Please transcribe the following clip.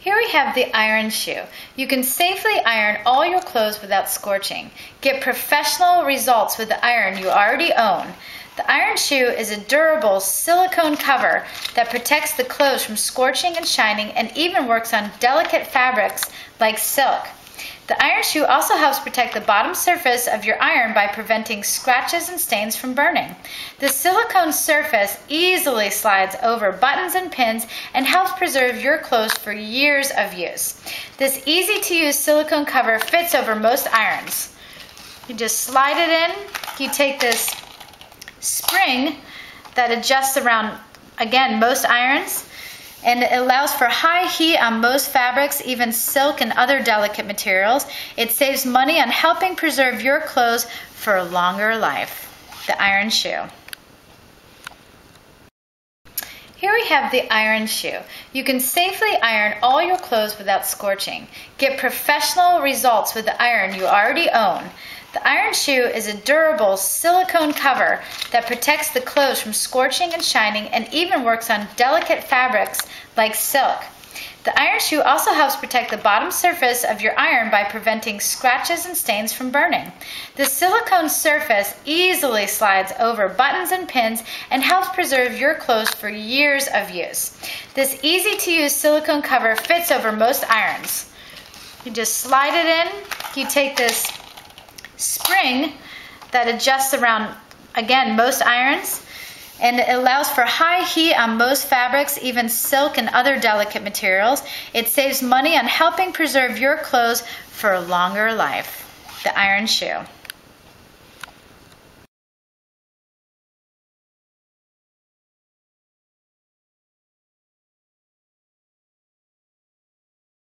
Here we have the iron shoe. You can safely iron all your clothes without scorching. Get professional results with the iron you already own. The iron shoe is a durable silicone cover that protects the clothes from scorching and shining and even works on delicate fabrics like silk. The iron shoe also helps protect the bottom surface of your iron by preventing scratches and stains from burning. The silicone surface easily slides over buttons and pins and helps preserve your clothes for years of use. This easy to use silicone cover fits over most irons. You just slide it in. You take this spring that adjusts around, again, most irons and it allows for high heat on most fabrics, even silk and other delicate materials. It saves money on helping preserve your clothes for a longer life. The iron shoe. Here we have the iron shoe. You can safely iron all your clothes without scorching. Get professional results with the iron you already own. The iron shoe is a durable silicone cover that protects the clothes from scorching and shining and even works on delicate fabrics like silk. The iron shoe also helps protect the bottom surface of your iron by preventing scratches and stains from burning. The silicone surface easily slides over buttons and pins and helps preserve your clothes for years of use. This easy to use silicone cover fits over most irons. You just slide it in. You take this spring that adjusts around, again, most irons. And it allows for high heat on most fabrics, even silk and other delicate materials. It saves money on helping preserve your clothes for a longer life. The Iron Shoe.